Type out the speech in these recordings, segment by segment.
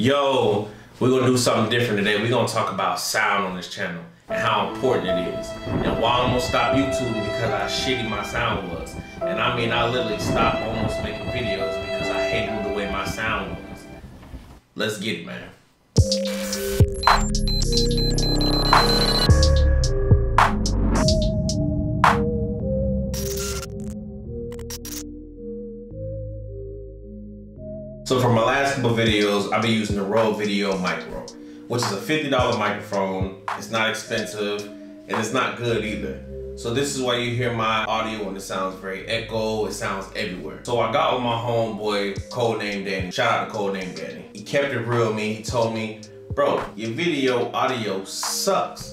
Yo, we're gonna do something different today. We're gonna talk about sound on this channel and how important it is. And why I'm gonna stop YouTube because how shitty my sound was. And I mean, I literally stopped almost making videos because I hated the way my sound was. Let's get it, man. So for my last couple videos, I've been using the Rode Video Micro, which is a $50 microphone. It's not expensive and it's not good either. So this is why you hear my audio and it sounds very echo, it sounds everywhere. So I got with my homeboy, codename Danny. Shout out to codename Danny. He kept it real with me. He told me, bro, your video audio sucks.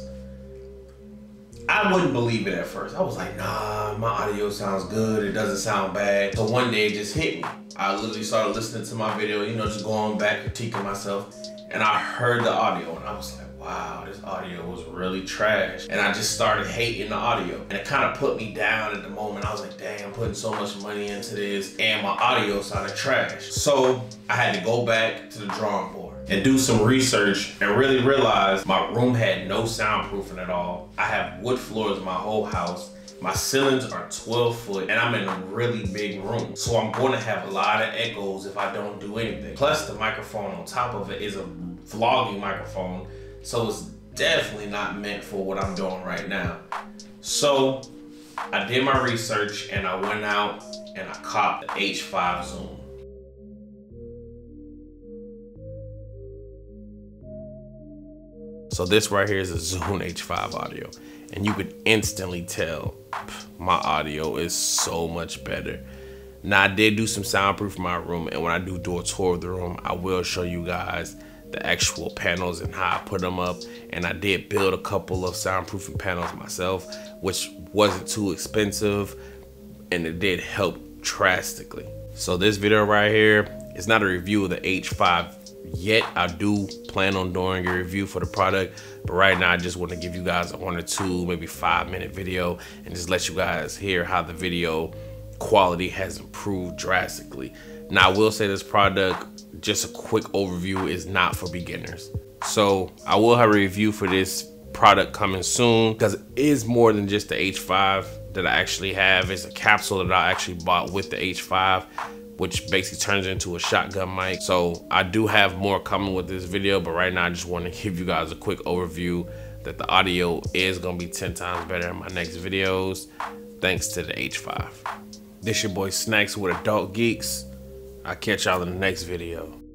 I wouldn't believe it at first. I was like, nah, my audio sounds good. It doesn't sound bad. So one day it just hit me. I literally started listening to my video, you know, just going back, critiquing myself. And I heard the audio and I was like, wow, this audio was really trash. And I just started hating the audio. And it kind of put me down at the moment. I was like, dang, I'm putting so much money into this and my audio sounded trash. So I had to go back to the drawing board and do some research and really realize my room had no soundproofing at all. I have wood floors in my whole house. My ceilings are 12 foot and I'm in a really big room. So I'm going to have a lot of echoes if I don't do anything. Plus the microphone on top of it is a vlogging microphone. So it's definitely not meant for what I'm doing right now. So I did my research and I went out and I caught the H5 Zoom. So this right here is a Zoom H5 audio. And you could instantly tell my audio is so much better. Now I did do some soundproof in my room and when I do do a tour of the room, I will show you guys the actual panels and how I put them up. And I did build a couple of soundproofing panels myself, which wasn't too expensive and it did help drastically. So this video right here is not a review of the H5 yet. I do plan on doing a review for the product, but right now I just want to give you guys a one or two, maybe five minute video and just let you guys hear how the video quality has improved drastically. Now I will say this product, just a quick overview, is not for beginners. So I will have a review for this product coming soon because it is more than just the H5 that I actually have. It's a capsule that I actually bought with the H5 which basically turns into a shotgun mic. So I do have more coming with this video, but right now I just want to give you guys a quick overview that the audio is gonna be 10 times better in my next videos, thanks to the H5. This your boy Snacks with Adult Geeks. I'll catch y'all in the next video.